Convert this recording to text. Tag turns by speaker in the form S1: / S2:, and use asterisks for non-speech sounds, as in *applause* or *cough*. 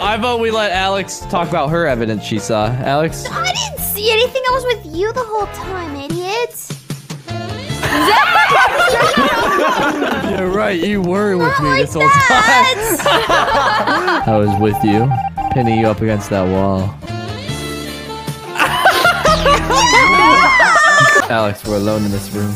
S1: I vote we let Alex talk about her evidence she saw. Alex?
S2: I didn't see anything. I was with you the whole time, idiot. *laughs*
S1: You're right. You were with me
S2: like
S1: this whole time. *laughs* I was with you, pinning you up against that wall. *laughs* Alex, we're alone in this room.